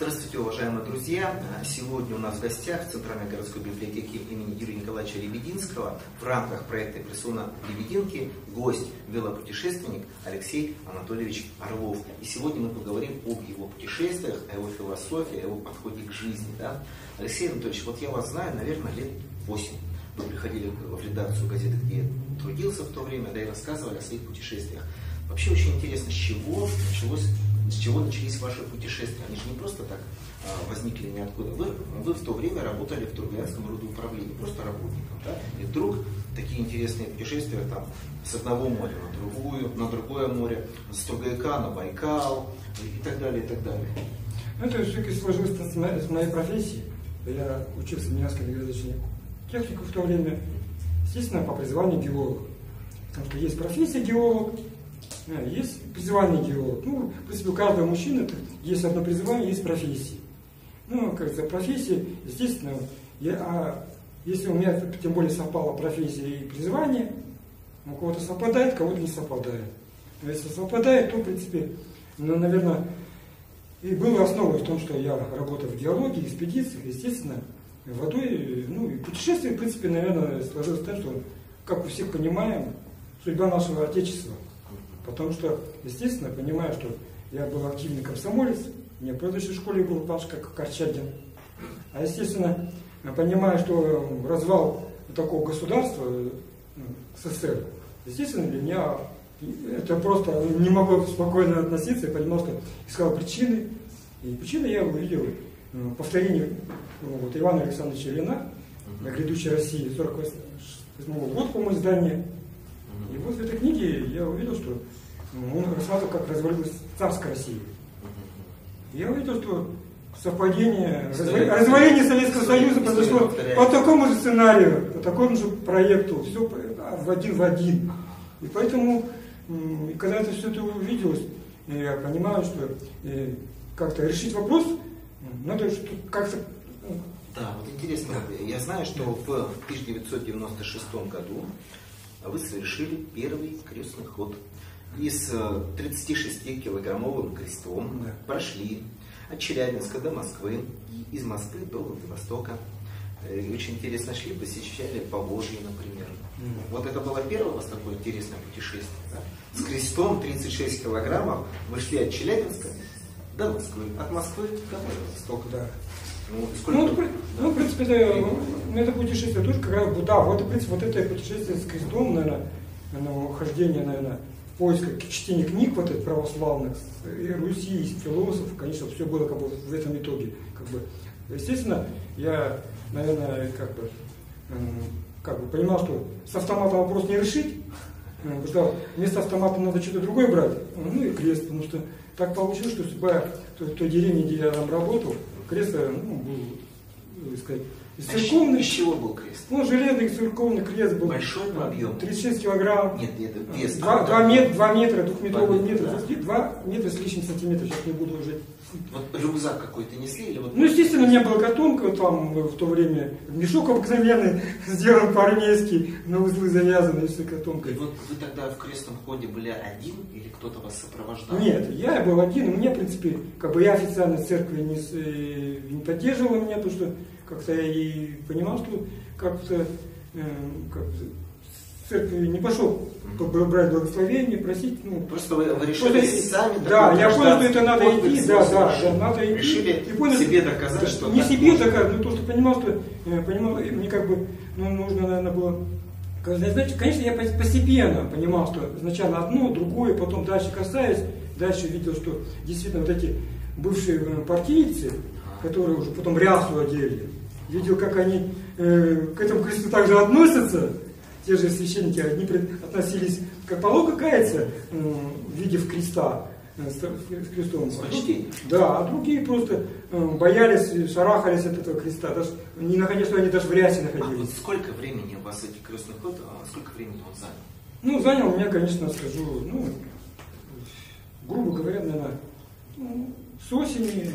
Здравствуйте, уважаемые друзья! Сегодня у нас в гостях в Центральной городской библиотеке имени Юрия Николаевича Лебединского в рамках проекта «Персона Лебединки» гость, велопутешественник Алексей Анатольевич Орлов. И сегодня мы поговорим об его путешествиях, о его философии, о его подходе к жизни. Да? Алексей Анатольевич, вот я вас знаю, наверное, лет 8. Вы приходили в редакцию газеты, где я трудился в то время, да и рассказывали о своих путешествиях. Вообще очень интересно, с чего началось с чего начались ваши путешествия? Они же не просто так а, возникли ниоткуда. Вы, вы в то время работали в Тургенском родоуправлении, просто работником. Да? И вдруг такие интересные путешествия там, с одного моря на, другую, на другое море, с Тургайка на Байкал и так далее, и так далее. Ну, это все-таки сложилось с моей, с моей профессией. Я учился в несколько язычных технику в то время. Естественно, по призванию геолог. Потому что есть профессия геолог, есть призвание геолог. Ну, в принципе, у каждого мужчины есть одно призвание, есть профессия. Ну, как за профессия, естественно, я, а если у меня тем более совпала профессия и призвание, у кого-то совпадает, кого-то не совпадает. Но если совпадает, то, в принципе, ну, наверное, и было основой в том, что я работаю в геологии, экспедициях, естественно, водой, ну, и путешествие, в принципе, наверное, сложилось так, что, как мы всех понимаем, судьба нашего Отечества – Потому что, естественно, понимаю, что я был активный комсомолец, меня в предыдущей школе был Пашка Корчагин. А, естественно, понимая, что развал такого государства, ну, СССР, естественно, для меня это просто не могу спокойно относиться, я понимал, что искал причины. И причины я увидел повторение вот, Ивана Александровича Ильина на грядущей России 48 года, по-моему, издание. И вот в этой книге я увидел, что ну, он рассматривал, как развалилась царская Россия. Я увидел, что совпадение, разваление Советского Союза. Произошло по такому же сценарию, по такому же проекту, все в один в один. И поэтому, когда это все это увиделось, я понимаю, что э, как-то решить вопрос надо как-то ну, да, вот интересно, я знаю, что в 1996 году вы совершили первый крестный ход и с 36-килограммовым крестом да. прошли от Челябинска до Москвы, и из Москвы до Владивостока. Э, и очень интересно шли, посещали Поволжье, например. Mm. Вот это было первое у вас такое интересное путешествие. Да? С крестом 36 килограммов вы шли от Челябинска до Москвы, от Москвы до Владивостока. Да. Ну, сколько... ну, ну, в принципе, это, ну, это путешествие тоже как раз, да, вот, в принципе, вот это путешествие с крестом, наверное, оно, хождение, наверное, поиска чтения книг вот этих православных, и Руси, и философов, конечно, все было как бы в этом итоге. Как бы. Естественно, я, наверное, как бы, как бы понимал, что с автоматом вопрос не решить, потому что вместо автомата надо что-то другое брать, ну и крест, потому что так получилось, что судьба той, той деревни, где я там работал, крест ну, был, так сказать, Церковный, из чего был крест? Ну, железный церковный крест был. Большой по объему? 36 килограмм. Нет, нет, вес. 2, 2, мет, 2 метра, двухметровый метр, да. 2 метра с лишним сантиметров, сейчас не буду уже. Вот рюкзак какой-то несли? Или вот... Ну, естественно, у меня была картонка там в то время, мешок обыкновенный, сделан по-армейски, на узлы завязаны, и все картонкой. И вот вы тогда в крестном ходе были один или кто-то вас сопровождал? Нет, я был один, у меня, в принципе, как бы я официально церкви не, э, не поддерживал меня, потому что как-то я и понимал, что как-то э, как церкви не пошел брать благословение, просить. Ну, просто вы, вы решили просто, сами Да, я понял, что это надо идти, да, да, да, надо идти. Решили и понял, себе доказать, что Не себе доказать, но то, что понимал, что э, понимал, мне как бы ну, нужно, наверное, было Значит, конечно, я постепенно понимал, что сначала одно, другое, потом дальше касаясь, дальше видел, что действительно вот эти бывшие э, партийцы, которые уже потом рясу одели, видел, как они э, к этому кресту также относятся, те же священники, одни относились как полога каяться, э, видев креста, э, с крестом. Да, а другие просто э, боялись, шарахались от этого креста, даже не находя, что они даже в рясе находились. А вот сколько времени у вас эти крестный ход, а сколько времени он занял? Ну, занял у меня, конечно, скажу, ну, грубо говоря, наверное, ну, с осени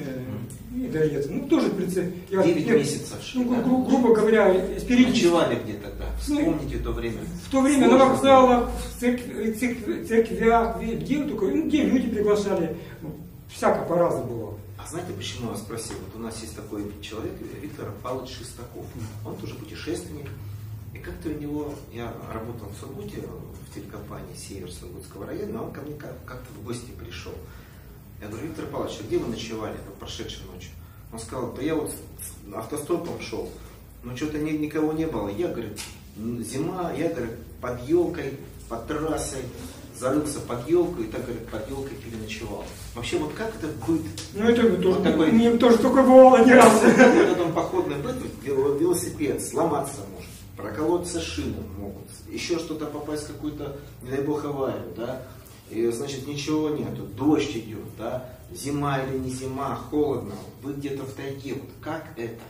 и до лета. Ну, тоже, в принципе... Я, 9 я, месяцев. Ну, да? гру, грубо говоря, спереди... Ночевали где тогда? Ну, Вспомните ну, то время. В то время Сложно на вокзалах, в церкви, церкви, церквях, где только, ну, где люди приглашали. всяко по-разному было. А знаете, почему я спросил? Вот у нас есть такой человек, Виктор Павлович Шестаков. Он тоже путешественник. И как-то у него, я работал в Сургуте, в телекомпании «Север» Сургутского района, он ко мне как-то в гости пришел. Я говорю, Виктор Павлович, а где вы ночевали вот, прошедшей ночью? Он сказал, да я вот автостопом шел, но что-то ни, никого не было. Я, говорит, зима, я, говорит, под елкой, под трассой, зарылся под елку и так, говорит, под елкой переночевал. Вообще, вот как это быт? Ну, это тоже, вот такой, мне тоже такое бывало не раз. Вот он походный быт, велосипед, сломаться может, проколоться шины могут, еще что-то попасть в какую-то, не дай бог, аварию, да, и, значит, ничего нету, дождь идет, да, зима или не зима, холодно, вы где-то в тайге, вот как это?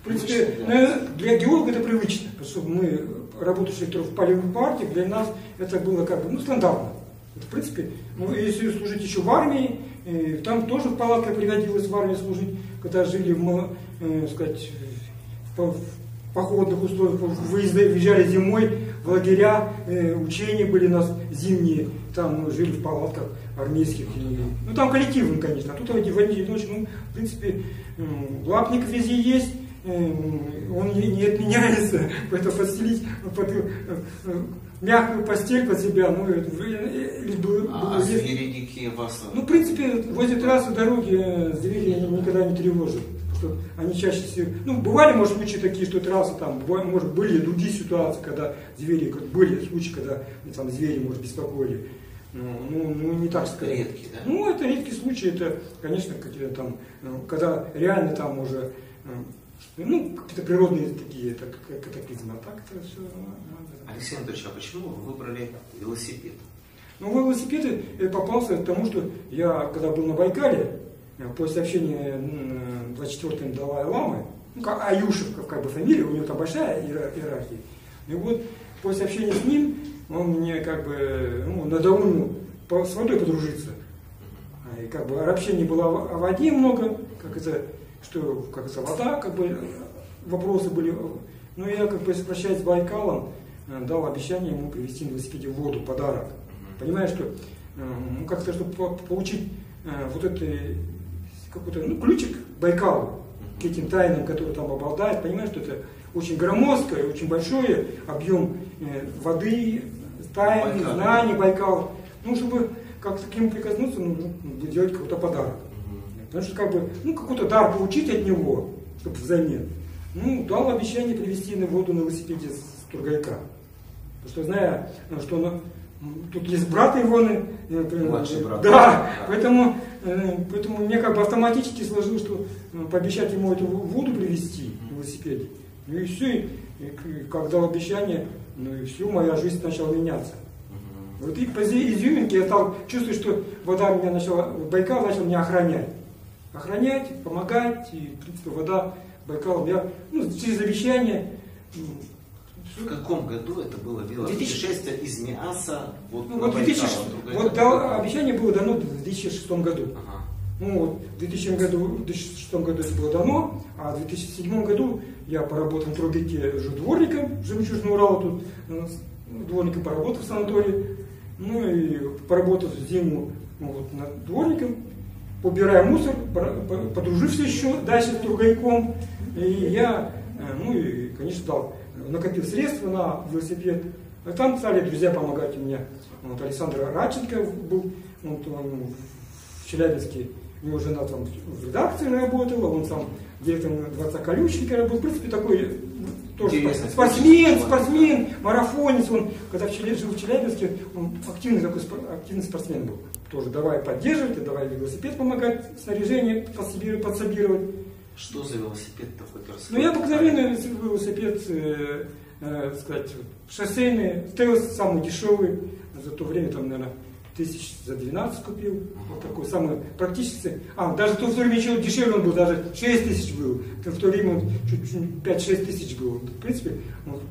В принципе, да. для геолога это привычно, что мы, работающие в полевых партиях, для нас это было как бы, ну, стандартно. В принципе, ну, если служить еще в армии, э, там тоже в палатках пригодилось в армии служить, когда жили в, э, сказать, в походных условиях, выезжали зимой в лагеря, э, учения были у нас зимние, там мы жили в палатках армейских. И, ну там коллективным, конечно, а тут в одни ночи, ну, в принципе, лапник везде есть, э, он не, не отменяется, поэтому подстелить под, э, мягкую постель под себя, ну, это, был, а, был, звери дикие вас? Ну, в принципе, возле трассы, дороги звери никогда не тревожат что они чаще всего, ну, бывали, может, случаи такие, что трассы там, бывали, может, были другие ситуации, когда звери, были случаи, когда там звери, может, беспокоили. Ну, ну, ну не так сказать. Редкие, да? Ну, это редкие случаи, это, конечно, какие-то там, ну, когда реально там уже, ну, какие-то природные такие, это катаклизмы, а так это все Алексей Анатольевич, а почему вы выбрали велосипед? Ну, велосипед попался к тому, что я, когда был на Байкале, Э, после общения 24-м Далай-Ламы, ну, как Аюшев, как, как бы фамилия, у него там большая иерархия. И вот после общения с ним, он мне как бы ну, надоумил с водой подружиться. И как бы общение было о воде много, как это, что, как это вода, как бы вопросы были. Ну, я как бы, прощаясь с Байкалом, э, дал обещание ему привезти на велосипеде воду, подарок. Понимаешь, что э, ну, как-то, чтобы получить вот это какой-то ну, ключик Байкалу к этим тайнам, которые там обладает. Понимаешь, что это очень громоздкое, очень большой объем э, воды, тайн, Байкал. знаний Байкала. Ну, чтобы как-то к нему прикоснуться, нужно ну, делать какой-то подарок. Потому что как бы, ну, какой-то дар получить от него, чтобы взамен. Ну, дал обещание привезти на воду на велосипеде с Тургайка. Потому что зная, что он, тут есть брат его, Младший брат. Да, да. поэтому Э, поэтому мне как бы автоматически сложилось, что ну, пообещать ему эту воду привезти на велосипеде. Ну и все, и, как дал обещание, ну и все, моя жизнь начала меняться. Вот и по изюминке я стал чувствовать, что вода меня начала, Байкал начал меня охранять. Охранять, помогать, и, в принципе, вода Байкал, я, ну, через обещание, в каком году это было велопутешествие из Миаса вот, ну, вот, 2000, вот да, обещание было дано в 2006 году. Ага. Ну, в 2000 году, в 2006 году это было дано, а в 2007 году я поработал в Трубике уже дворником, Жемчужного Урала тут, ну, дворником поработал в санатории, ну и поработал зиму ну, вот, над дворником, побирая мусор, подружився еще дальше с Тургайком, и я, э, ну и, конечно, дал накопил средства на велосипед. А там стали друзья помогать у меня. Вот Александр Радченко был вот он в Челябинске, у него жена там в редакции работала, он сам директором дворца Колюченко работал. В принципе, такой тоже Интересно, спортсмен, спортсмен, марафонец. Он, когда в Челяб, жил в Челябинске, он активный такой активный спортсмен был. Тоже давай поддерживать, давай велосипед помогать, снаряжение подсобировать. Что за велосипед такой? Ну, я обыкновенный велосипед, э, э, сказать, шоссейный, стелс самый дешевый, за то время там, наверное, тысяч за 12 купил, вот такой самый практически, а, даже в то время еще дешевле он был, даже 6 тысяч был, в то время он чуть-чуть 5-6 тысяч был, в принципе, вот,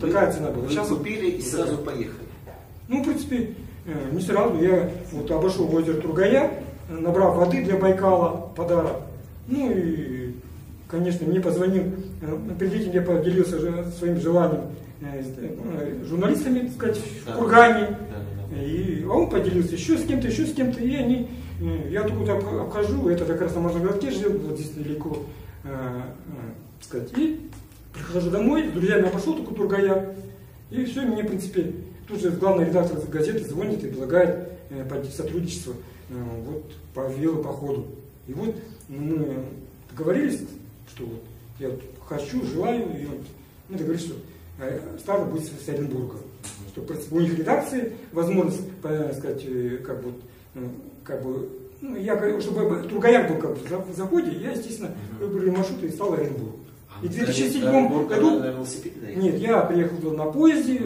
такая цена была. Вы Сейчас купили и сразу поехали? Ну, в принципе, э, не сразу, я вот обошел озеро Тургая, набрал воды для Байкала, подарок, ну и, конечно, мне позвонил, э, этим я поделился своим желанием э, журналистами, так сказать, в Кургане. И он поделился еще с кем-то, еще с кем-то, и они э, я тут обхожу, это как раз на Мазовгородке жил, вот здесь недалеко, э, э, сказать, и прихожу домой, с друзьями пошел только Тургая, и все, мне, в принципе, тут же главный редактор газеты звонит и предлагает э, сотрудничество э, вот, по велопоходу. И вот мы договорились, что вот я хочу, желаю, и вот мы договорились, что э, будет с Оренбурга. Что у них редакции возможность, э, сказать, э, как бы, ну, как бы ну, я, чтобы Тургаяк был как бы в заходе, я, естественно, выбрал маршрут и стал Оренбург. А И в 2007 году... На велосипеде доехали? Нет, я приехал на поезде,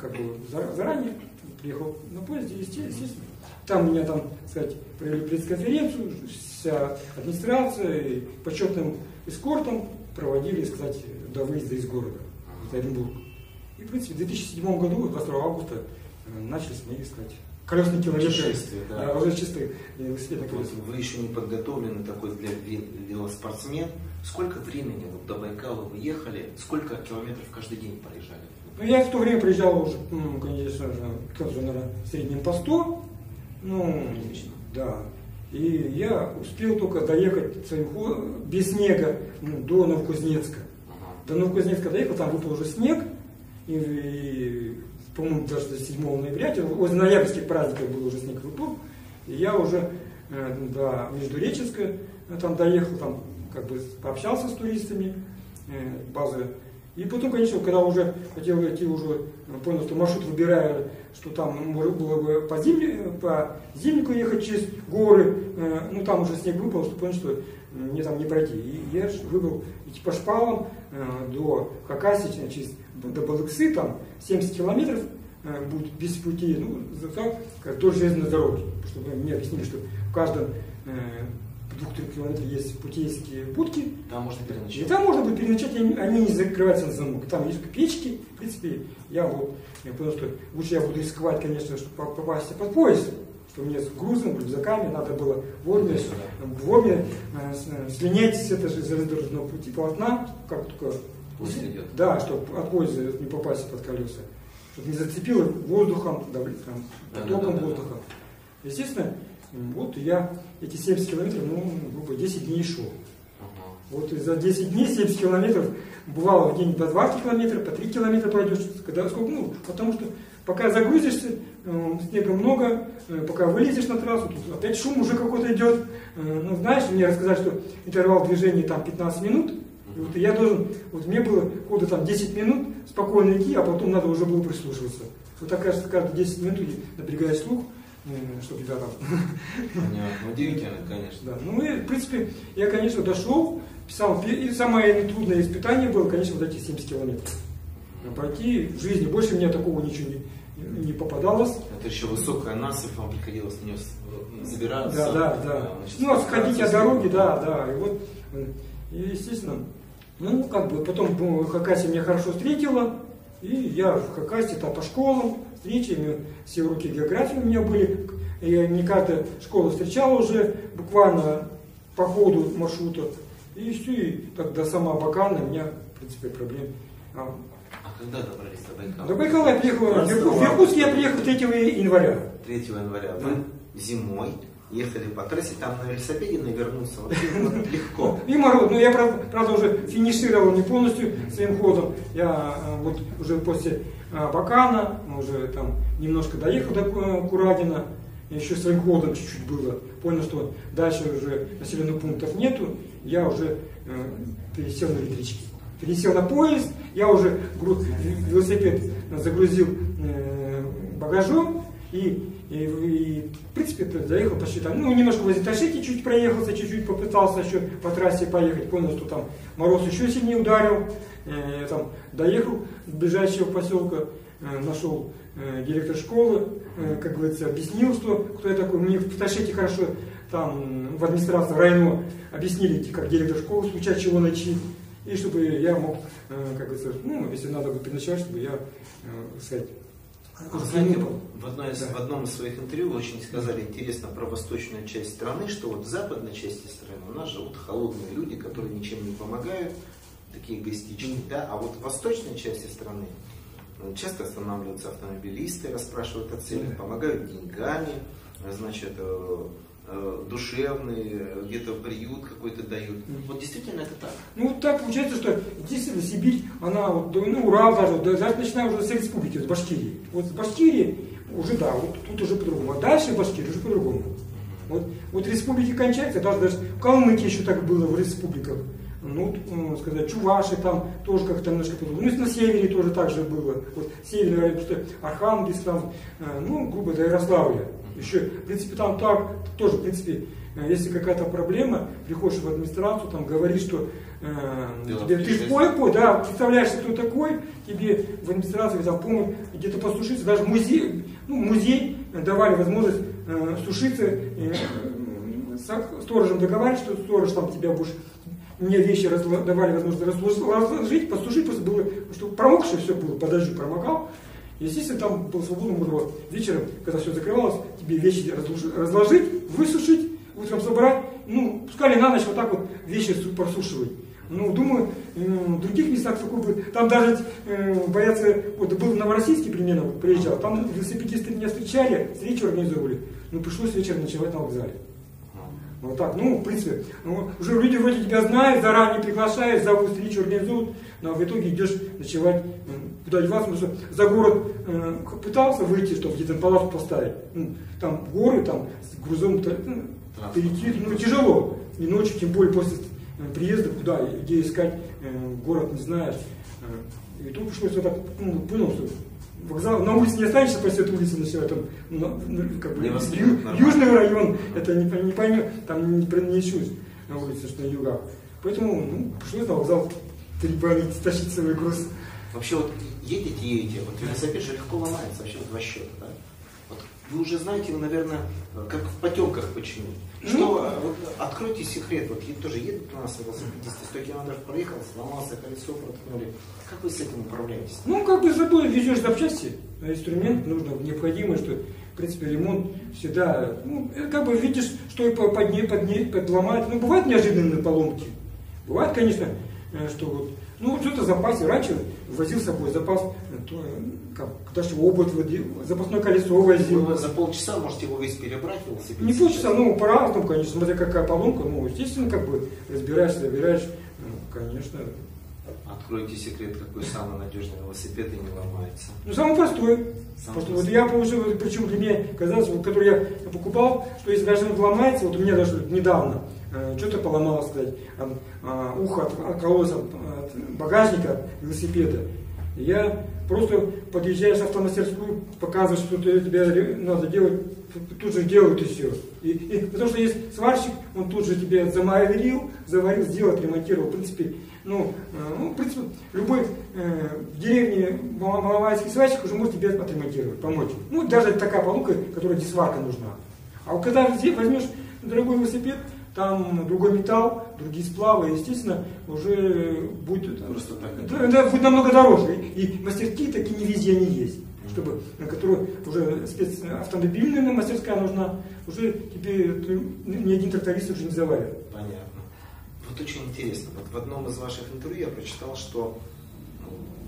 как бы заранее приехал на поезде, естественно. Там меня там, сказать, провели пресс-конференцию, вся администрация и почетным эскортом проводили, сказать, до выезда из города, из Оренбурга. И, в принципе, в 2007 году, 22 августа, э, начались мои, сказать, колесные километры. Да. Уже чистые велосипедные Вот колеса. вы еще не подготовлены такой для ве- велоспортсмен. Сколько времени вот до Байкала вы ехали? Сколько километров каждый день проезжали? Ну, я в то время приезжал уже, ну, конечно же, тоже, наверное, в среднем по 100. Ну, да. И я успел только доехать своим без снега ну, до Новокузнецка. Ага. До Новокузнецка доехал, там выпал уже снег. И, и, по-моему, даже до 7 ноября, возле ноябрьских праздников был уже снег выпал. И я уже э, до Междуреченска э, там доехал, там как бы пообщался с туристами э, базы. И потом, конечно, когда уже хотел идти, уже э, понял, что маршрут выбираю, что там может было бы по, зимне, по зимнику ехать через горы, э, ну там уже снег выпал, что понял, что мне там не пройти. И я выбрал идти по шпалам э, до Хакасии, через, до Балыксы, там 70 километров э, будет без пути, ну, зато как вдоль железной дороги. Чтобы мне объяснили, что в каждом э, двух-трех километрах есть путейские будки, Там можно и переночевать. там можно будет переночевать, они, не закрываются на замок. Там есть печки, в принципе, я вот, я понял, что лучше я буду рисковать, конечно, чтобы по- попасть под поезд, что мне с грузом, рюкзаками надо было вовремя, Сюда. вовремя э, с- э, слинять с этого же железнодорожного пути полотна, как только Поезд идет. да, чтобы от поезда не попасть под колеса, чтобы не зацепило воздухом, там, Да, потоком да, да, да. воздуха. Естественно, вот я эти 70 километров, ну, грубо, 10 дней шел. Ага. Вот и за 10 дней 70 километров, бывало в день по 20 километра, по 3 километра пройдешь, когда сколько, ну, потому что пока загрузишься, э, снега много, э, пока вылезешь на трассу, тут опять шум уже какой-то идет. Э, ну, знаешь, мне рассказать, что интервал движения там 15 минут, и вот я должен, вот мне было хода там 10 минут спокойно идти, а потом надо уже было прислушиваться. Вот так кажется, каждые 10 минут я напрягаю слух, э, чтобы тебя там Понятно. Удивительно, конечно. да. Ну и, в принципе, я, конечно, дошел, писал, и самое трудное испытание было, конечно, вот эти 70 километров. Пройти в жизни. Больше мне такого ничего не, не попадалось. Это еще высокая насыпь, вам приходилось на нее с- забираться. Да, да, да. А, значит, Ну, а сходить от дороги, да, да. И вот, и, естественно, ну, как бы, потом ну, Хакасия меня хорошо встретила, и я в Хакасии там по школам, встречами, все уроки географии у меня были. Я не каждая школа встречала уже, буквально по ходу маршрута. И все, и до Самоабакана у меня, в принципе, проблем. А, А когда добрались до Байкала? До Байкала я приехал, в 15 Ирку- в Иркутск я приехал 3 января. 3 января. Вы зимой ехали по трассе, там на велосипеде навернуться вообще вот легко. И мороз, но я, правда, правда, уже финишировал не полностью своим ходом. Я э, вот уже после э, Бакана, уже там немножко доехал до Ку- Курадина, еще своим ходом чуть-чуть было. Понял, что дальше уже населенных пунктов нету, я уже э, пересел на электрички. Пересел на поезд, я уже велосипед загрузил э, багажом и, и, и, в принципе заехал почти там, ну немножко возле Ташити чуть проехался, чуть-чуть попытался еще по трассе поехать, понял, что там мороз еще сильнее ударил, э, там доехал до ближайшего поселка, э, нашел директор школы, как говорится, объяснил, что кто я такой, мне в Ташите хорошо там в администрации района объяснили, как директор школы, в случае чего найти, и чтобы я мог, э, как говорится, ну, если надо будет переночевать, чтобы я, э, сказать, А Вы знаете, взглянул. в, одной из- Да. в одном из своих интервью вы очень сказали интересно про восточную часть страны, что вот в западной части страны у нас живут холодные люди, которые ничем не помогают, такие эгоистичные, да, а вот в восточной части страны э, часто останавливаются автомобилисты, расспрашивают о ценах, Да. помогают деньгами, значит, э, душевный, где-то приют какой-то дают. Вот действительно это так. Ну так получается, что действительно Сибирь, она, вот, ну Урал даже, даже начиная уже с республики, с Башкирии. Вот с Башкирии уже да, вот тут уже по-другому. А дальше Башкирия уже по-другому. Вот, вот республики кончаются, даже, даже в Калмыкии еще так было в республиках. Ну, ну сказать, Чуваши там тоже как-то немножко по-другому. Ну, и на севере тоже так же было. Вот потому что Архангельск там, э, ну, грубо до Ярославля. Еще, в принципе, там так, тоже, в принципе, э, если какая-то проблема, приходишь в администрацию, там говоришь, что э, тебе, ты пой, пой, да, представляешь, кто такой, тебе в администрации там помощь, где-то послушаться, даже музей, ну, музей давали возможность э, сушиться, э, с сторожем договаривать, что сторож там тебя будешь мне вещи разла, давали возможность разложить, послушать, просто было, что промокшее все было, под дождю промокал. Естественно, там было свободно, можно вечером, когда все закрывалось, тебе вещи разложить, высушить, утром собрать, ну, пускали на ночь вот так вот вещи просушивать. Ну, думаю, в других местах такой бы, там даже э, боятся, вот был в Новороссийске примерно, вот, приезжал, там велосипедисты меня встречали, встречу организовывали, ну, пришлось вечером ночевать на вокзале. Вот так, ну, в принципе, ну, уже люди вроде тебя знают, заранее приглашают, зовут встречу, организуют, но в итоге идешь ночевать куда деваться, потому что за город э, пытался выйти, чтобы где-то палатку поставить. Ну, там горы, там с грузом ну, перейти, ну, тяжело. И ночью, тем более после э, приезда, куда, где искать э, город, не знаешь. Э, и тут пришлось вот так, ну, понял, что вокзал, на улице не останешься по всей улице ночевать, там, ну, как бы, ю, южный район, это не, не поймет, там не пронесусь на улице, что на югах. Поэтому ну, пришлось на вокзал переполнить, тащить свой груз. Вообще вот едете, едете, вот велосипед же легко ломается вообще два счета, да? Вот вы уже знаете, вы, наверное, как в потемках починить. Ну, что, вот, откройте секрет, вот тоже едут у нас велосипедисты, 100 километров проехал, сломался, колесо проткнули. Как вы с этим управляетесь? Ну, как бы забыл, везешь запчасти, инструмент нужно, необходимый, что в принципе, ремонт всегда, ну, как бы видишь, что и под, под, под, подломать. Ну, бывают неожиданные поломки. Бывает, конечно, э, что вот ну, что-то в запасе. Раньше возил с собой запас, то, как, даже обувь, запасное колесо возил. Вы за полчаса можете его весь перебрать велосипед? Не полчаса, ну, по-разному, конечно, смотря какая поломка. Ну, естественно, как бы разбираешься, забираешь, ну, конечно. Откройте секрет, какой самый надежный велосипед и не ломается. Ну, самый простой. Самый простой. Вот я получил, причем для меня казалось, вот, который я покупал, что если даже он ломается, вот у меня даже недавно, э, что-то поломалось, сказать, э, ухо откололось от, от багажника велосипеда. Я просто подъезжаешь в автомастерскую, показываешь, что тебе надо делать, тут же делают и все. И, и, потому что есть сварщик, он тут же тебе замарил, заварил, сделал, отремонтировал. В принципе, ну, э, ну в принципе, любой э, в деревне маломайский сварщик уже может тебе отремонтировать, помочь. Ну, даже такая поломка, которая дисварка нужна. А когда возьмешь дорогой велосипед, там другой металл, другие сплавы, естественно, уже будет, Просто так, да, будет намного дороже. И мастерские такие не везде они есть. Чтобы, на которую уже автомобильная мастерская нужна, уже тебе ни один тракторист уже не заварит. Понятно. Вот очень интересно. Вот в одном из ваших интервью я прочитал, что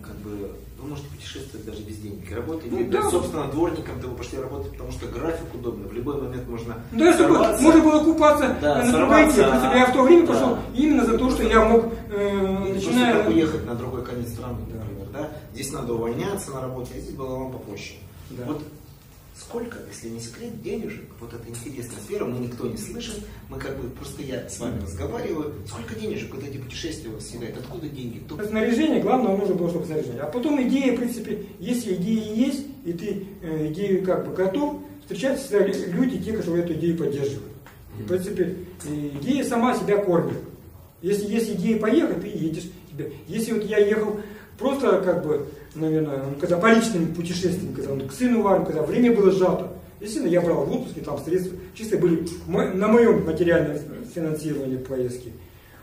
как бы вы можете путешествовать даже без денег. Работать, ну, да. собственно, дворником вы пошли работать, потому что график удобный. В любой момент можно Да, сорваться. можно было купаться да, на сорваться, а, Я в то время да. пошел именно за то, что я мог, э, начиная... уехать на другой конец страны, например, да. Здесь надо увольняться на работе, а здесь было вам попроще. Да. Вот сколько, если не секрет, денежек, вот эта интересная сфера, мы никто не слышит, мы как бы, просто я с вами разговариваю, сколько денежек вот эти путешествия вас съедают, откуда деньги? Кто... Снаряжение, главное, нужно было, чтобы снаряжение. А потом идея, в принципе, если идея есть, и ты э, идею как бы готов, встречаются люди, те, которые эту идею поддерживают. И, в принципе, идея сама себя кормит. Если есть идея поехать, ты едешь. Если вот я ехал просто как бы наверное, когда по личным путешествиям, когда он к сыну варим, когда время было сжато. Естественно, я брал в отпуске, там средства чисто были на моем материальном финансировании поездки.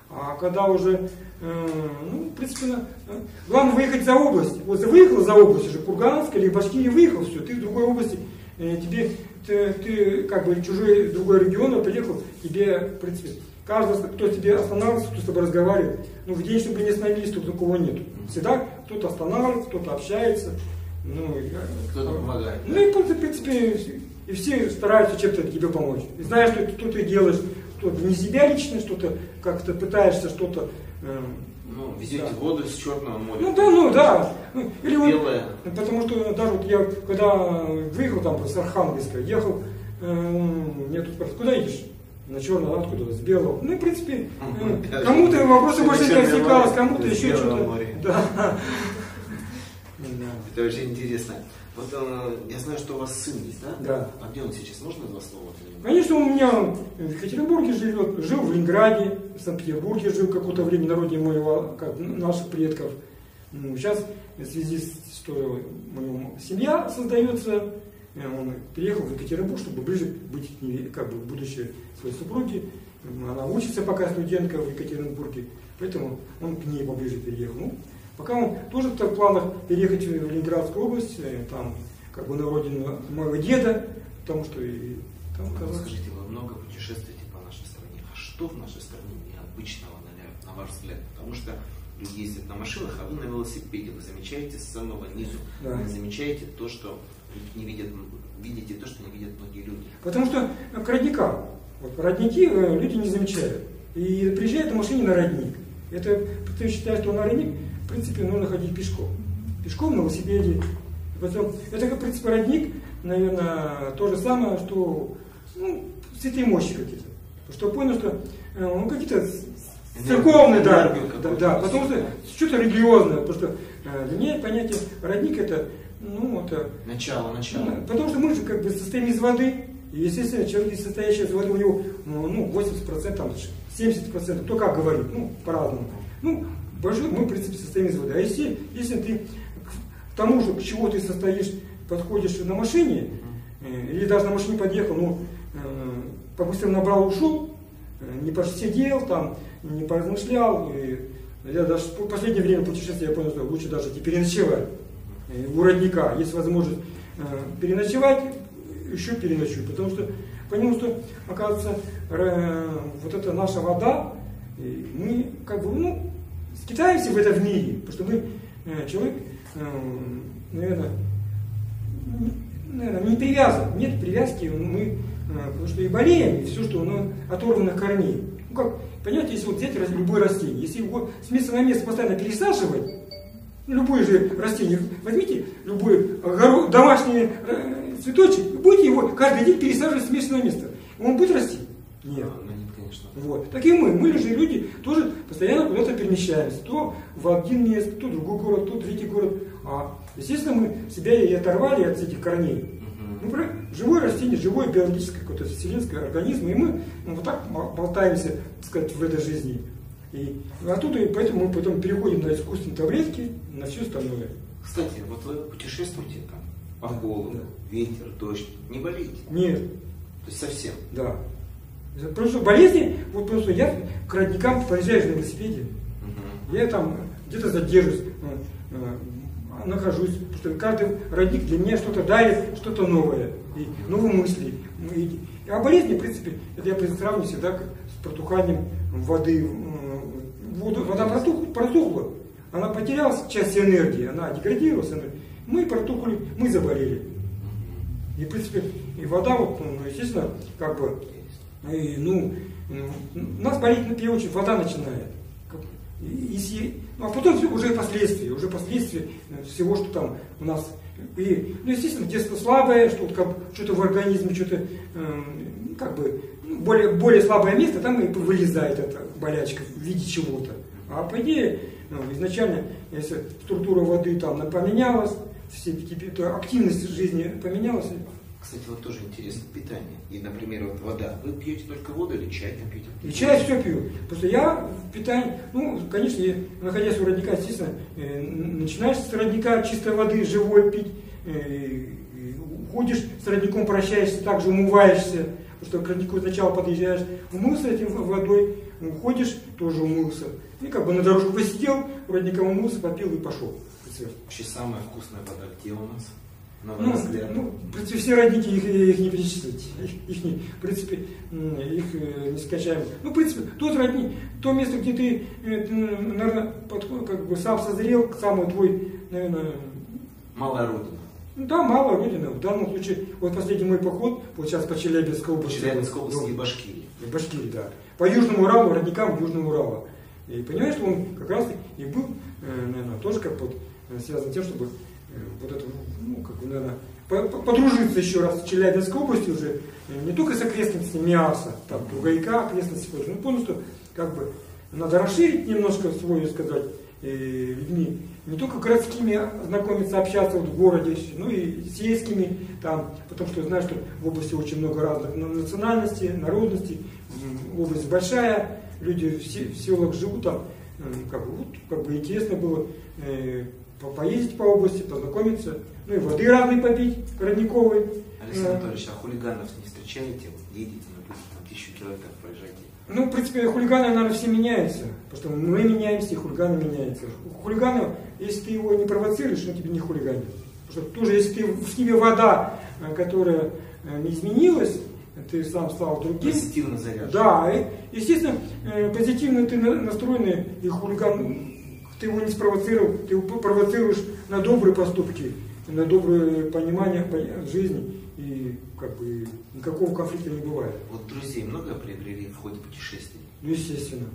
А когда уже, э, ну, в принципе, э, главное выехать за область. Вот выехал за область уже, Курганск или Башкирия, выехал, все, ты в другой области, э, тебе, ты, ты как бы чужой, другой регион приехал, тебе, в принципе, каждый, кто тебе останавливается, кто с тобой разговаривает, ну, в день, чтобы не остановились, тут никого нет. Всегда кто-то останавливается, кто-то общается. Ну, кто-то помогает. Ну и, в принципе, и все стараются чем-то тебе помочь. И знаешь, что, что ты делаешь, что-то не себя лично, что-то как-то пытаешься что-то... Э, ну, везете да. воду из Черного моря. Ну да, ну да. Ну, или Белая. вот, потому что даже вот я, когда выехал там с Архангельска, ехал, э, мне тут спрашивают, куда едешь? На черного, откуда? С белого. Ну, в принципе, э, кому-то вопросы больше не отсекалось, кому-то еще что-то. Да. Это очень интересно. Вот э, я знаю, что у вас сын есть, да? Да. А где он сейчас? Можно два слова? Конечно, у меня в Екатеринбурге живет, жил в Ленинграде, в Санкт-Петербурге жил какое-то время на родине моего, как, наших предков. Сейчас в связи с что моя семья создается, он переехал в Екатеринбург, чтобы ближе быть к ней, как бы будущей своей супруге. Она учится пока студентка в Екатеринбурге, поэтому он к ней поближе переехал. Ну, Пока он тоже в планах переехать в Ленинградскую область, э, там как бы на родину моего деда, потому что и там казалось... Скажите, вы много путешествуете по нашей стране. А что в нашей стране необычного, на, на ваш взгляд? Потому что люди ездят на машинах, а вы на велосипеде. Вы замечаете с самого низу. Да. Вы замечаете то, что не видят, видите то, что не видят многие люди. Потому что к родникам. Вот родники э, люди не замечают. И приезжают на машине на родник. Это ты считаешь, что на родник в принципе, нужно ходить пешком. Пешком, на велосипеде. Потом, это, в принципе, родник, наверное, то же самое, что ну, святые мощи какие-то. Потому что понял, что э, ну, какие-то церковные, да, да, да, потому что что-то религиозное, потому что э, для меня понятие родник это, ну, это... Начало, начало. Потому что мы же как бы состоим из воды, и, естественно, человек, состоящий из воды, у него ну, 80%, там, 70%, кто как говорит, ну, по-разному. Ну, большой, мы, в принципе, состоим из воды. А если, если ты к тому же, к чего ты состоишь, подходишь на машине, э, или даже на машине подъехал, ну, э, побыстрее набрал, ушел, э, не посидел там, не поразмышлял. И я даже в последнее время путешествия я понял, что лучше даже не переночевать у родника. Есть возможность переночевать, еще переночую. Потому что понял, что, оказывается, вот эта наша вода, мы как бы, ну, скитаемся в этом мире, потому что мы, э, человек, э, наверное, наверное, не привязан, нет привязки, мы, э, потому что и болеем, и все, что нас оторвано корней. Ну как, понимаете, если вот взять любое растение, если его с места на место постоянно пересаживать, любое же растение, возьмите любой домашний цветочек, будете его каждый день пересаживать с места на место. Он будет расти? Нет конечно. Вот. Так и мы, мы же люди тоже постоянно куда-то перемещаемся. То в один место, то в другой город, то в третий город. А, естественно, мы себя и оторвали от этих корней. Угу. Мы живое растение, живое биологическое какое-то вселенское организм, и мы ну, вот так болтаемся, так сказать, в этой жизни. И оттуда, и поэтому мы потом переходим на искусственные таблетки, на все остальное. Кстати, вот вы путешествуете там по холоду, да. ветер, дождь, не болеете? Нет. То есть совсем? Да. Что болезни, вот просто я к родникам проезжаю на велосипеде, угу. я там где-то задержусь, э, э, нахожусь, потому что каждый родник для меня что-то дарит, что-то новое, и новые мысли. И, а болезни, в принципе, это я сравниваю всегда с протуханием воды. Вода протух, протухла, она потеряла часть энергии, она деградировалась, мы протухли, мы заболели. И, в принципе, и вода, вот, ну, естественно, как бы и, ну, нас болит, на первую очередь, вода начинает. Если, ну, а потом уже последствия, уже последствия всего, что там у нас. И, ну, естественно, детство слабое, что как, что-то в организме, что-то э, как бы ну, более, более слабое место, там и вылезает эта болячка в виде чего-то. А по идее, ну, изначально, если структура воды там поменялась, все, активность жизни поменялась, кстати, вот тоже интересно, питание. И, например, вот вода. Вы пьете только воду или чай там пьете? И чай все пью. Просто я питание, ну, конечно, находясь у родника, естественно, э, начинаешь с родника чистой воды, живой пить, э, уходишь с родником, прощаешься, также умываешься, потому что к роднику сначала подъезжаешь, умылся этим водой, уходишь, тоже умылся. И как бы на дорожку посидел, родником умылся, попил и пошел. Вообще самая вкусная вода где у нас? на ну, взгляд? Ну, в принципе, все родники их, их не перечислить. Их, их не, в принципе, их э, не скачаем. Ну, в принципе, тот родник, то место, где ты, э, ты наверное, под, как бы сам созрел, самый твой, наверное... Малая родина. Ну, да, мало Родина. В данном случае, вот последний мой поход, вот сейчас по Челябинской области. Челябинской области и Башкирии. И Башкирии, да. По Южному Уралу, родникам Южного Урала. И понимаешь, что он как раз и был, э, наверное, тоже как вот э, связан с тем, чтобы э, вот это, ну, как бы, наверное, подружиться еще раз с Челябинской областью уже, не только с окрестностями Миаса, там, Тугайка, окрестности, ну, что как бы надо расширить немножко свой, сказать, людьми, не только городскими знакомиться, общаться вот в городе, ну и сельскими, там, потому что знаю, что в области очень много разных национальностей, народностей, область большая, люди в селах живут там, как бы, вот, как бы интересно было э, поездить по области, познакомиться, ну и воды разные попить, родниковой. Александр Анатольевич, а хулиганов не встречаете? Едете, например, на тысячу километров проезжаете? Ну, в принципе, хулиганы, наверное, все меняются. Потому что мы меняемся, и хулиганы меняются. Хулиганы, если ты его не провоцируешь, он тебе не хулиганит. Потому что тоже, если ты, в тебе вода, э, которая э, не изменилась, ты сам стал другим. Позитивно заряжен. Да, и, естественно, э, позитивно ты настроенный, и хулиган, ты его не спровоцировал, ты его провоцируешь на добрые поступки, на доброе понимание жизни, и как бы никакого конфликта не бывает. Вот друзей много приобрели в ходе путешествий? Ну, естественно.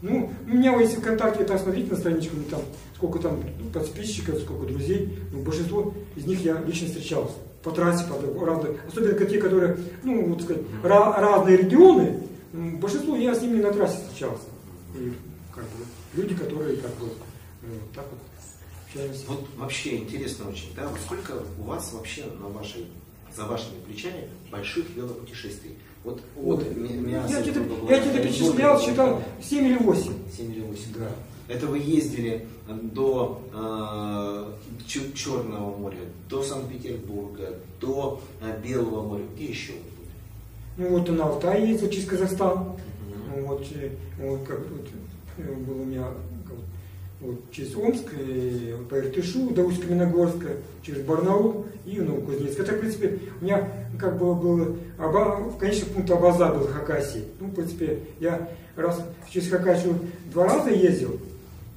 Ну, у меня вот если ВКонтакте там смотрите на страничку, ну, там сколько там подписчиков, сколько друзей, ну, большинство из них я лично встречался по трассе, по разные, особенно те, которые, ну, вот сказать, ra- разные регионы, большинство я с ними на трассе встречался. И как бы люди, которые как бы э, так вот. Вот вообще интересно очень, да, вот сколько у вас вообще на вашей, за вашими плечами больших велопутешествий? Вот от Я где-то я где перечислял, считал 7 или 8. 7 или 8, да. Это вы ездили до э, Черного моря, до Санкт-Петербурга, до э, Белого моря. Где еще вы были? Ну вот на Алтай ездил, через Казахстан. Угу. Вот, э, вот, как, вот, э, был у меня вот, через Омск, и по Иртышу до Усть-Каменогорска, через Барнаул и Новокузнецк. Это, в принципе, у меня как бы был, в конечном пункте Абаза был Хакасии. Ну, в принципе, я раз через Хакасию два раза ездил,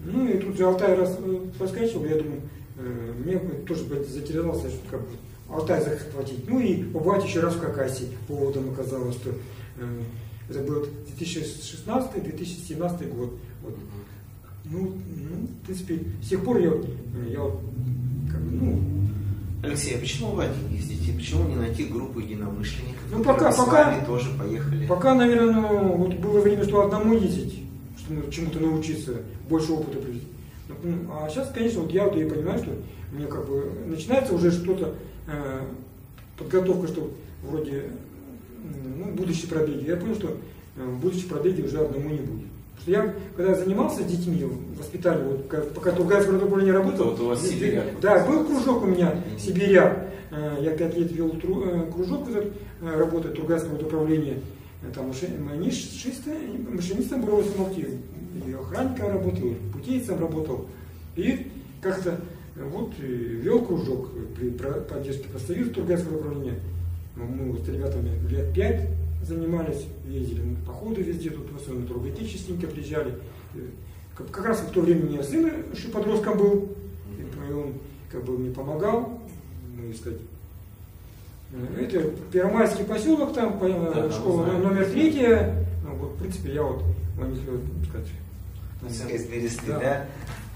ну и тут же Алтай раз э, проскочил, я думаю, э, мне тоже затерялся, что как бы Алтай захватить. Ну и побывать еще раз в Хакасии. Поводом оказалось, что э, это был 2016-2017 год. Вот. Ну, ну, в принципе, с тех пор я, я как бы, ну, Алексей, а почему вы один ездите? Почему не найти группу единомышленников? Ну, пока, пока, тоже поехали. Пока, наверное, ну, вот было время, что одному ездить, чтобы чему-то научиться, больше опыта привести. Ну, а сейчас, конечно, вот я вот я понимаю, что меня как бы начинается уже что-то, э, подготовка, что вроде ну, будущей пробеги. Я понял, что э, будущей пробеги уже одному не будет. Что я, когда занимался детьми, воспитали, вот, пока Тугайского родополя не работал, вот у вас сибиряк. Да, был кружок у меня, сибиряк. Э, я пять лет вел э, кружок этот, э, работает Тургайского управления. Там машинистом, машинистом был в автомобиле. И охранником работал, путейцем работал. И как-то вот вел кружок при поддержке профсоюза Тургайского управления. Мы с ребятами лет пять занимались, ездили на походы везде, тут в основном трубаки частенько приезжали. Как раз в то время у меня сын еще подростком был, и он как бы мне помогал, ну, сказать, это Первомайский поселок, там да, школа да, номер третья. Ну, вот, в принципе, я вот, могу сказать, да. да?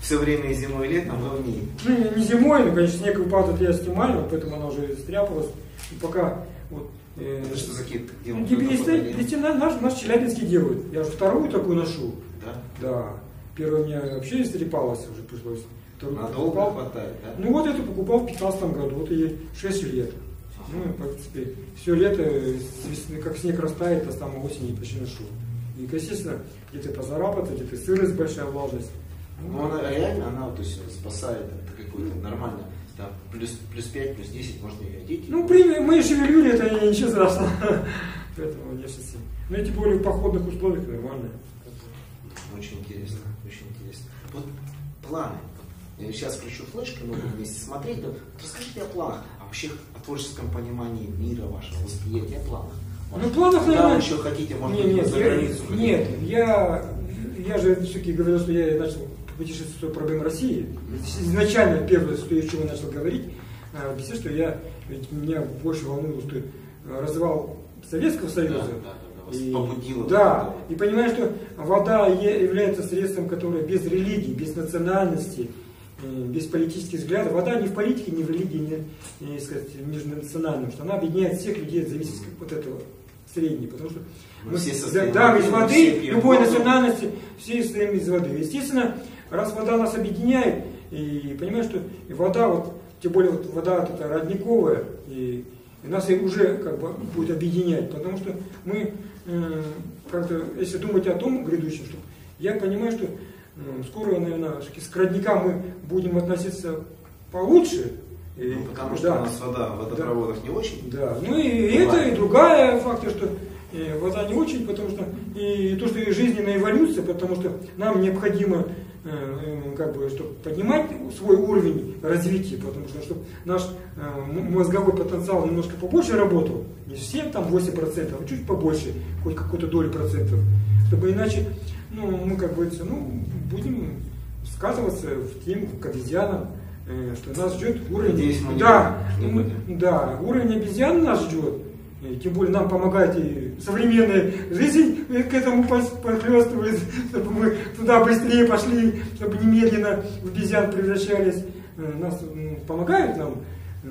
Все время и зимой, и летом, но в ней. Ну, не, не зимой, но, конечно, снег выпадает, я снимаю, поэтому она уже стряпалась. И пока вот Э, Это что за кит? Гибелистей наш, наш Челябинский делают. Я уже вторую такую ношу. Да? Да. Первая у меня вообще истрепалась уже пришлось. Вторую Надолго покупал. хватает, да? Ну вот эту покупал в 15 году, вот ей 6 лет. Ну, в принципе, все лето, как снег растает, до самой осени почти ношу. И, естественно, где-то позаработать, где-то сырость большая, влажность. Ну, она реально, она то есть, спасает, это какой-то нормально там, плюс, плюс 5, плюс 10 можно и одеть. Ну, при моей шевелюре это ничего страшного. Поэтому не шести. Ну, и тем более в походных условиях нормально. Очень интересно, очень интересно. Вот планы. Я сейчас включу флешку, мы будем вместе смотреть. Но расскажите о планах, а вообще о творческом понимании мира вашего, восприятия, о планах. ну, планах, наверное... вы еще хотите, может нет, быть, нет, за границу? Нет, я, я же все-таки говорил, что я начал путешествие проблем России. Изначально первое, что я с чего начал говорить, а, объяснить, что я, ведь меня больше волнует что развал Советского Союза. Да, да, да, и, побудило. Да, и понимаю, что вода является средством, которое без религии, без национальности, без политических взглядов. Вода не в политике, не в религии, не, не сказать, межнациональном, что она объединяет всех людей, зависит от этого средней. Потому что мы, мы все да, да, из воды, любой национальности, все состоим из воды. Естественно, раз вода нас объединяет, и понимаешь, что и вода, вот, тем более вот вода это родниковая, и, и нас и уже как бы будет объединять, потому что мы, э, как-то, если думать о том грядущем, что я понимаю, что ну, скоро, наверное, к родникам мы будем относиться получше. И, ну, потому что да, у нас вода в водопроводах да, не очень. Да, ну и, и это, и другая фактор, что и вода не очень, потому что и то, что и жизненная эволюция, потому что нам необходимо э, э, как бы, чтобы поднимать свой уровень развития, потому что чтобы наш э, мозговой потенциал немножко побольше работал, не все там 8%, а чуть побольше, хоть какую-то долю процентов, чтобы иначе ну, мы, как говорится, ну, будем сказываться в тем, к обезьянам, э, что нас ждет уровень... Надеюсь, да, будем. да, уровень обезьян нас ждет. И тем более нам помогает и современная жизнь к этому подхлестывает, чтобы мы туда быстрее пошли, чтобы немедленно в обезьян превращались. Э, нас помогают нам э,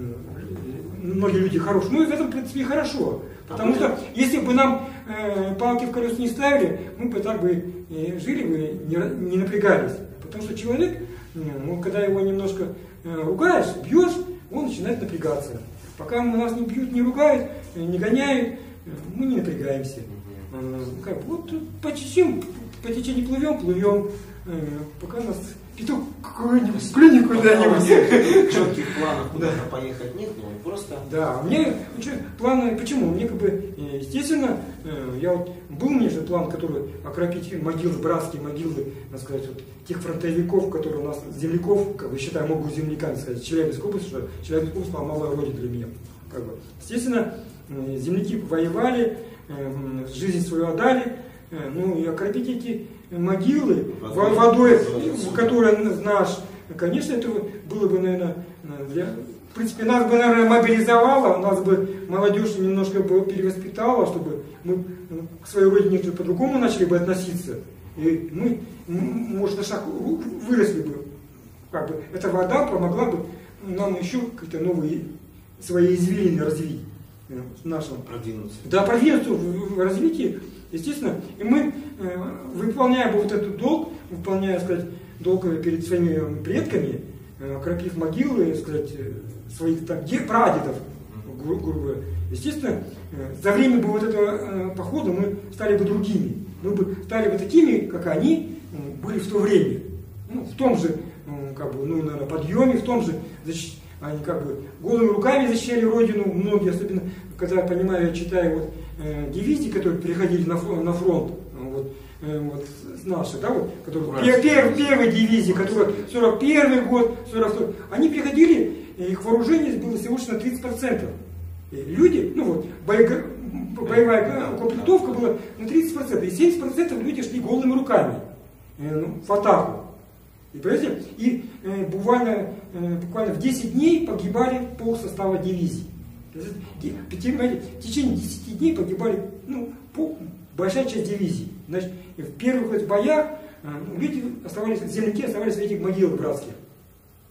многие люди хорошие. Ну и в этом, в принципе, и хорошо. Потому а что если бы нам э, палки в колес не ставили, мы бы так бы жили бы, не, не напрягались. Потому что человек, ну, когда его немножко э, ругаешь, бьешь, он начинает напрягаться. Пока нас не бьют, не ругают, э, не гоняют, мы не напрягаемся. Э, как, вот по по течению плывем, плывем, э, пока нас петух какую-нибудь клинику куда-нибудь. Четких планов куда-то поехать нет, но просто... Да, мне планы, почему? Мне как бы, естественно, э, я вот, был мне же план, который окропить могилы, братские могилы, так сказать, вот, тех фронтовиков, которые у нас, земляков, как бы считаю, могу земляками сказать, Челябинской области, что Челябинская область малая родина для меня. Как бы. Естественно, земляки воевали, э, жизнь свою отдали, э, ну и окропить эти могилы водой, водой которая наш, конечно, это было бы, наверное, для, в принципе, нас бы, наверное, мобилизовало, нас бы молодежь немножко бы перевоспитала, чтобы мы ну, к своей родине по-другому начали бы относиться. И мы, может, на шаг выросли бы. Как бы эта вода помогла бы нам еще какие-то новые свои извилины развить э, нашем. Продвинуться. Да, продвинуться в развитии. Естественно, и мы, э, выполняя вот этот долг, выполняя, сказать, долг перед своими предками, э, окропив могилы, сказать, э, своих там, прадедов, гру грубо естественно, за время бы вот этого похода мы стали бы другими. Мы бы стали бы такими, как они были в то время. Ну, в том же, как бы, ну, наверное, подъеме, в том же, они как бы голыми руками защищали Родину, многие, особенно, когда я понимаю, я читаю вот э, дивизии, которые переходили на фронт, на фронт вот, э, вот наши, да, вот, которые, пер, пер, первой дивизии, которая 41 год, 42 они переходили, их вооружение было всего лишь на 30%. И люди, ну вот, боега, боевая комплектовка была на 30%, и 70% люди шли голыми руками э, ну, в атаку. И, понимаете, и э, буквально, э, буквально в 10 дней погибали пол состава дивизии. В течение 10 дней погибали ну, по, большая часть дивизии. Значит, в первых боях э, ну, люди оставались, земляки оставались в этих могилах братских.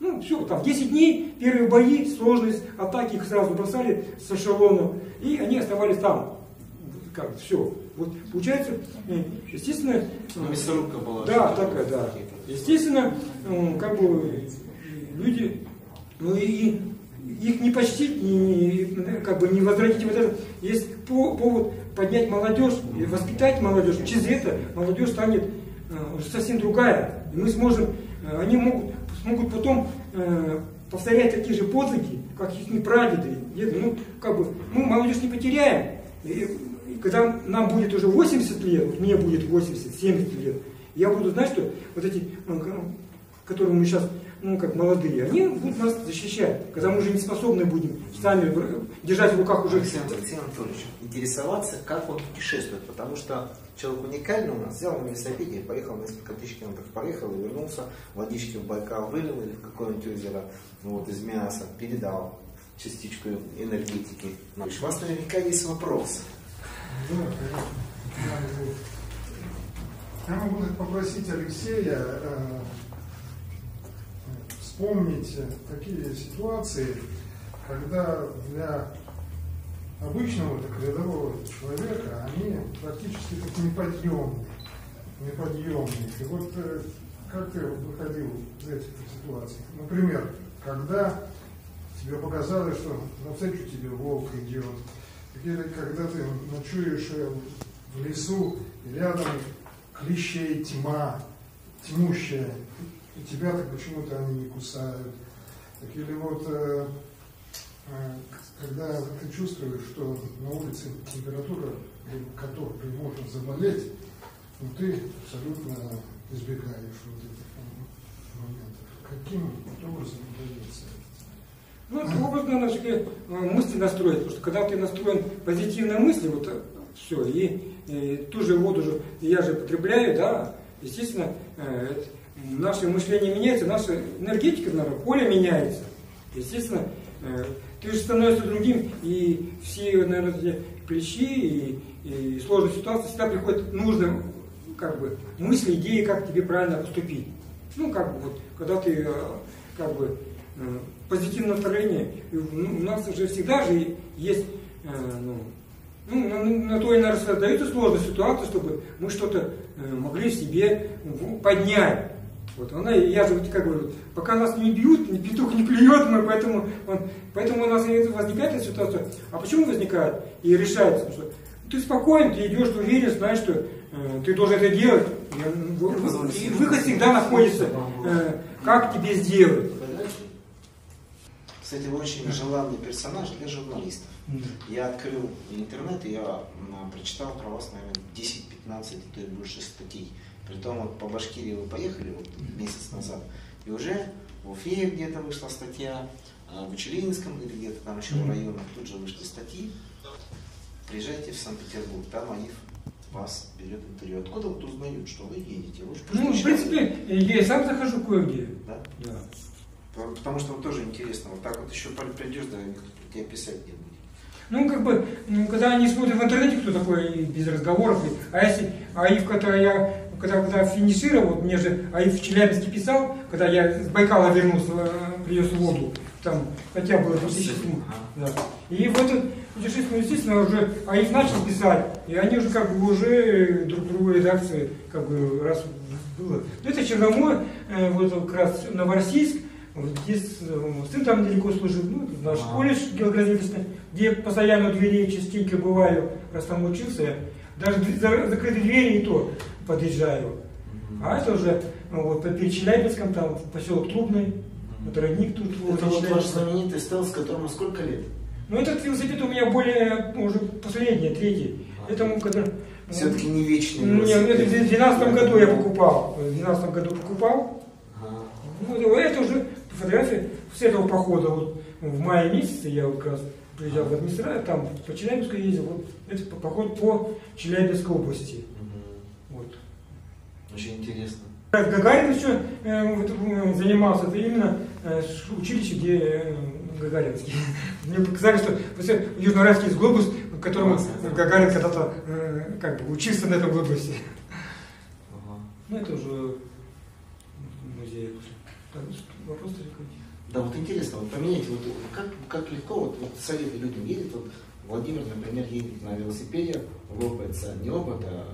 Ну, все, там в 10 дней первые бои, сложность, атаки их сразу бросали с эшелона, и они оставались там. Как, все. Вот получается, э, естественно... Ну, мясорубка была. Да, такая, да. Естественно, как бы люди, ну и их не почтить, не, как бы не возвратить вот это. Есть повод поднять молодежь, воспитать молодежь. Через это молодежь станет э, уже совсем другая. И мы сможем, э, они могут, смогут потом э, повторять такие же подвиги, как их прадеды, деды. Ну, как бы, мы молодежь не потеряем. И, когда нам будет уже 80 лет, вот мне будет 80, 70 лет, я буду знать, что вот эти, которые мы сейчас ну, как молодые, они будут нас защищать, когда мы уже не способны будем сами держать в руках уже... Алексей, Алексей Анатольевич, интересоваться, как он путешествует, потому что человек уникальный у нас, взял на велосипеде, поехал несколько тысяч километров, проехал и вернулся, водички в Байкал вылил или в какое-нибудь озеро вот, из мяса, передал частичку энергетики. Ну, у вас наверняка есть вопрос. Я могу попросить Алексея э, вспомнить такие ситуации, когда для обычного так, рядового человека они практически как неподъемные. неподъемные. И вот э, как ты выходил из этих ситуаций? Например, когда тебе показалось, что навстречу тебе волк идет, или когда ты ночуешь э, в лесу, и рядом клещей тьма, тьмущая, и тебя-то почему-то они не кусают. Так, или вот э, э, когда ты чувствуешь, что на улице температура, которой можно заболеть, но ты абсолютно избегаешь вот этих моментов. Каким образом удается ну, это образ надо себе мысли настроить, потому что когда ты настроен позитивной мысли, вот э, все, и, и ту же воду же я же потребляю, да, естественно, э, наше мышление меняется, наша энергетика, наверное, поле меняется. Естественно, э, ты же становишься другим, и все, наверное, эти клещи и, и сложные ситуации всегда приходят нужные как бы, мысли, идеи, как тебе правильно поступить. Ну, как бы, вот, когда ты, э, как бы, э, позитивное настроение, ну, у нас уже всегда же есть, э, ну, ну, на, на то и, наверное, создаются сложные ситуации, чтобы мы что-то могли себе поднять. Вот, она, я же как говорю, пока нас не бьют, петух не клюет, мы поэтому, он, поэтому у нас возникает эта ситуация. А почему возникает и решается? Что ты спокоен, ты идешь, уверен, знаешь, что э, ты должен это делать. И, и выход всегда находится, э, как тебе сделать. Кстати, вы очень желанный персонаж для журналистов. Я открыл интернет, и я прочитал про вас, наверное, 10-15, то и больше статей. Притом вот по Башкирии вы поехали вот месяц назад, и уже в Уфе где-то вышла статья, а в Учелинском или где-то там еще в районах тут же вышли статьи. Приезжайте в Санкт-Петербург, там АИФ вас берет интервью. Откуда вот узнают, что вы едете? Вы ну, в принципе, я сам захожу кое-где. Да? Да. Потому что вот тоже интересно, вот так вот еще придешь, да, никто тебе писать не будет. Ну, как бы, ну, когда они смотрят в интернете, кто такой, без разговоров, а если АИФ, который я когда, когда финишировал, мне же АИФ в Челябинске писал, когда я с Байкала вернулся, э, привез воду, там, хотя было 2000 да. И в этот путешествие, естественно, уже АИФ начал писать, и они уже как бы уже друг другу редакции, как бы раз было. Ну, это Черномор, э, вот как раз Новороссийск, где э, сын там недалеко служил, ну, наш ага. колледж географический, где я постоянно у дверей частенько бываю, раз там учился, даже закрытые двери и то подъезжаю. А это уже ну, вот перед Челябинском, там поселок Трубный, вот родник тут. Это вот ваш знаменитый стелс, которому сколько лет? Ну этот велосипед у меня более, ну, уже последний, третий. А, Этому, когда... Все-таки не вечный ну, Нет, это в 2012 году я покупал. В 2012 году покупал. Ага. Ну, это уже фотографии с этого похода. Вот, в мае месяце я вот как раз приезжал в администрацию, там по Челябинску ездил. Вот, это поход по Челябинской области. Очень интересно. Гагарин еще э, вот, э, занимался, это именно э, училище, где э, Гагаринский. Мне показали, что в Южноуральске есть глобус, в котором Гагарин когда-то э, как бы учился на этом глобусе. Ага. Ну это уже музей. Вопрос какой Да, вот интересно, вот поменять, вот как, как легко, вот, вот советы людям едет, вот Владимир, например, едет на велосипеде, лопается не лопат, а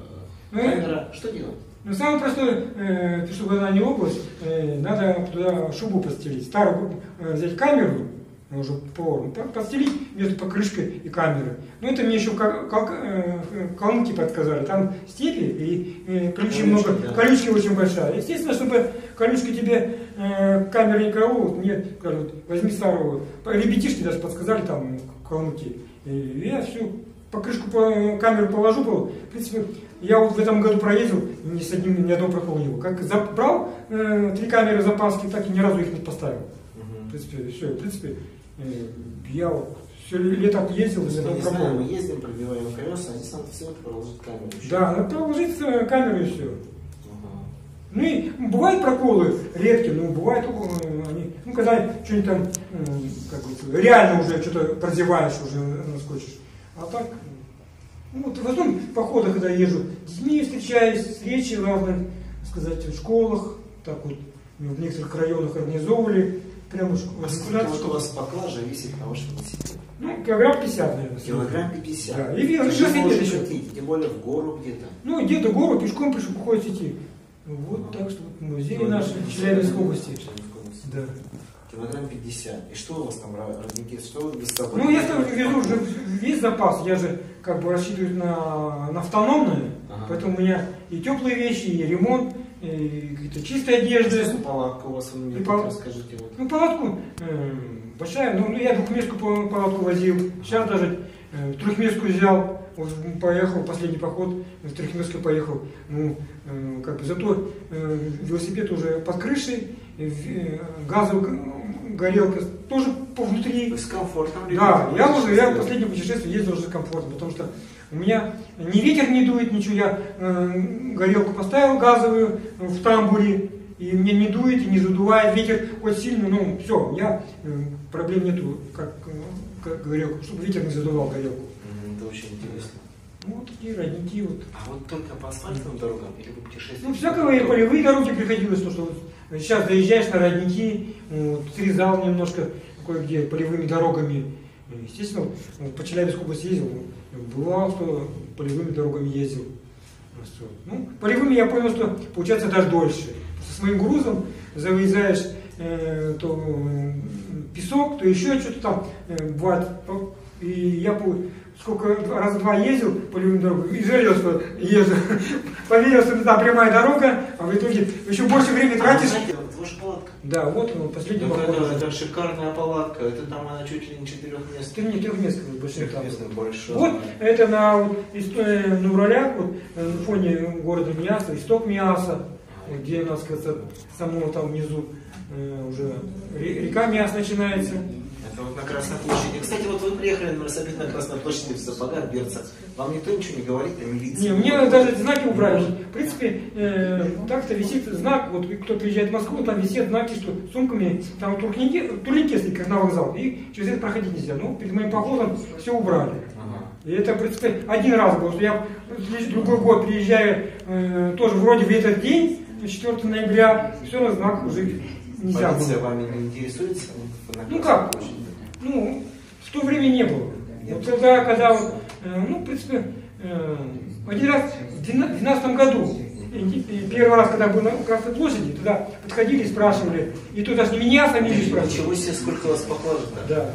ну, камера, что делать? Ну, самое простое, э, чтобы она не область, э, надо туда шубу постелить. Старую э, взять камеру, уже по постелить между покрышкой и камерой. Ну, это мне еще кал, кал, э, калмыки подсказали. Там степи и э, ключи много, да. колючки очень большая. Естественно, чтобы колючки тебе э, камеры не колол, нет, скажут, возьми старую. Ребятишки даже подсказали там калмыки. И я всю покрышку по камеру положу, в принципе, я вот в этом году проездил, ни с одним, ни одного было. Как забрал э, три камеры запаски, так и ни разу их не поставил. В принципе, все, в принципе, э, я вот все лето ездил, без есть мы ездим, пробиваем колеса, а здесь надо всего проложить камеру. еще. Да, надо положить э, камеру и все. Ну и бывают проколы редкие, но бывает э, они, ну когда что-нибудь там, э, как говорится, реально уже что-то прозеваешь, уже наскочишь. А так, ну, вот в основном походы, когда езжу, с детьми встречаюсь, встречи в разных, так сказать, в школах, так вот в некоторых районах организовывали, прямо в А сколько вот у вас поклажа висит на вашем велосипеде? Ну, килограмм 50, наверное. Килограмм 50. Да, и велосипед можете еще. ходить, Тем более в гору где-то. Ну, где-то гору пешком приходится идти. Вот так что вот музей наш в Челябинской области. Челябинской области. Да. Килограмм 50. И что у вас там, ро- родники, что вы без собой? Ну, я там везу уже весь запас, я же как бы рассчитываю на, на автономную, Ага. поэтому у меня и теплые вещи, и ремонт, и какие-то чистые одежды. Что палатка у вас, вы И пал- расскажите. Вот. Ну, палатку э, большая, ну, я двухместную пал- палатку возил, сейчас даже э, трехместную взял, поехал, последний поход, в трехместку поехал. Ну, э, как бы, зато э, велосипед уже под крышей, э, газовая горелка тоже по внутри. есть комфортно. Да, я уже я в последнее путешествие ездил уже комфортно, потому что у меня ни ветер не дует, ничего, я э, горелку поставил газовую в тамбуре, и мне не дует, и не задувает ветер хоть сильно, ну все, я э, проблем нету, как, как горелку, чтобы ветер не задувал горелку. Это очень интересно. Ну, вот такие родники вот. А вот только по асфальтовым дорогам или вы путешествуете? Ну, всякого и полевые дороги приходилось, то, что вот сейчас заезжаешь на родники, вот, срезал немножко кое-где полевыми дорогами. Естественно, вот, по Челябинской области ездил, бывало, что полевыми дорогами ездил. Что, Ну, полевыми я понял, что получается даже дольше. С моим грузом завязаешь э, то песок, то еще что-то там э, бывает. И я по- сколько раза два ездил полевыми дорогами и жалел, что езжу. Поверил, что там прямая дорога, а в итоге еще больше времени А, тратишь. знаете, вот ваша палатка. Да, вот он, последний Ну, это, это шикарная палатка. Это там она чуть ли не четырехместная. Ты не трехместный большой там. Трехместная большая. Вот это на, э, на Уралях, вот, э, на фоне города Миаса, исток Миаса, где у нас, кажется, самого там внизу э, уже ре- река Миас начинается. Это вот на Красной площади. Кстати, вот вы приехали на велосипед на Красной площади в сапогах берца. Вам никто ничего не говорит о милиции? Не, мне даже эти знаки убрали. В принципе, э, так-то висит знак, вот кто приезжает в Москву, там висят знаки, что с сумками, там турники, турники, если как на вокзал, и через это проходить нельзя. Ну, перед моим походом все убрали. Ага. И это, в принципе, один раз было, что я в другой год приезжаю, э, тоже вроде в этот день, 4 ноября, все на знак уже нельзя Полиция было. вами не интересуется? Ну как? площади? Ну, в то время не было. Вот тогда, когда, э, ну, в принципе, э, один раз в 2012 году, первый раз, когда был на Красной площади, тогда подходили и спрашивали, и тут даже не меня, а фамилию спрашивали. Ничего себе, сколько вас поклажет-то? Да.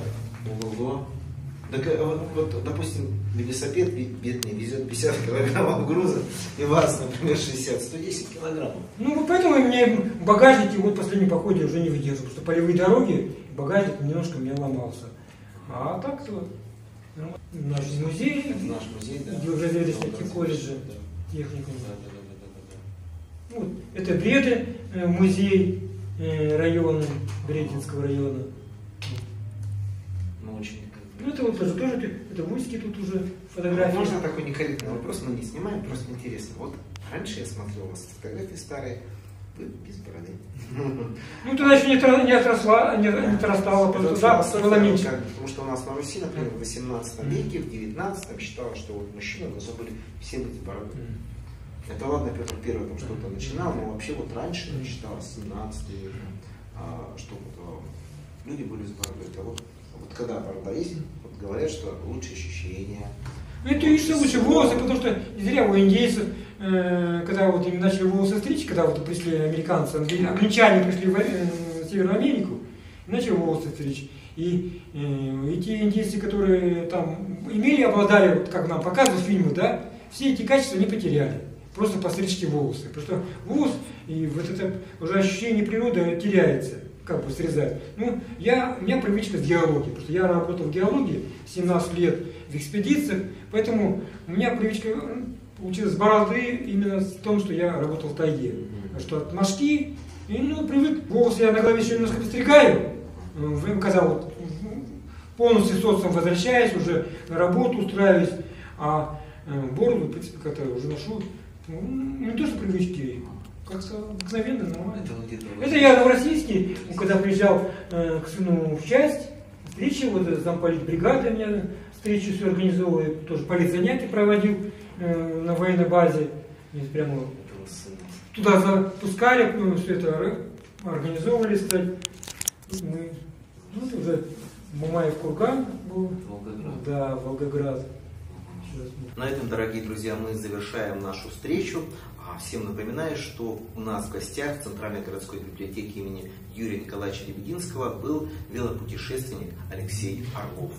Ого. Э, вот, допустим, велосипед бе- бедный везет 50 килограммов груза, и вас, например, 60, 110 килограммов. Ну, вот поэтому мне багажник вот в последнем походе уже не потому что полевые дороги, багажник немножко меня ломался. А так-то ну, наш музей, наш музей, да? географический Да, колледж, да. техникум. Да, да, да, да, да, да. Вот, это Бреды, э, музей э, района, Брединского района. Ну. Ну, это вот тоже, тоже это Вуйский тут уже фотографии. Можно такой некорректный вопрос, мы не снимаем, просто интересно. Вот раньше я смотрел у вас фотографии старые, вы без бороды. Ну, тогда еще не, не отросла, не, не отрастала, вот да, Потому что у нас на Руси, например, в 18 Мгм. веке, в 19 считалось, что вот мужчины должны были все быть с бородой. Это ладно, Петр Первый там что-то начинал, но вообще вот раньше считалось 17 век, а, что вот, а, люди были с бородой. Это вот когда есть, вот говорят, что лучше ощущения. Ну, это еще лучше волосы, потому что зря у индейцев, э, когда вот им начали волосы стричь, когда вот пришли американцы, англи- англичане пришли в, э, в Северную Америку, начали волосы стричь. И, э, и те индейцы, которые там имели, обладали, вот как нам показывают фильмы, да, все эти качества не потеряли. Просто постричьте волосы. Потому что волос, и вот это уже ощущение природы теряется. Как бы срезать. Ну, я, у меня привычка с геологией, потому что я работал в геологии 17 лет в экспедициях, поэтому у меня привычка получилась с бороды именно в том, что я работал в тайге. Что от мошки, и ну, привык, волосы я на голове еще немножко постригаю, когда вот полностью социум возвращаюсь, уже на работу устраиваюсь, а э, бороду, в принципе, как-то уже ношу, ну, не то что привычки, как-то обыкновенно, нормально. Это, это я новороссийский, когда приезжал э, к сыну в часть, встречи, вот э, замполит бригады меня встречу все организовывает, тоже политзанятия проводил э, на военной базе, и прямо туда запускали, ну, все это организовывали, кстати. Мы, ну, это уже Мамаев курган был. Волгоград. Да, Волгоград. На этом, дорогие друзья, мы завершаем нашу встречу. А всем напоминаю, что у нас в гостях в Центральной городской библиотеке имени Юрия Николаевича Лебединского был велопутешественник Алексей Орлов.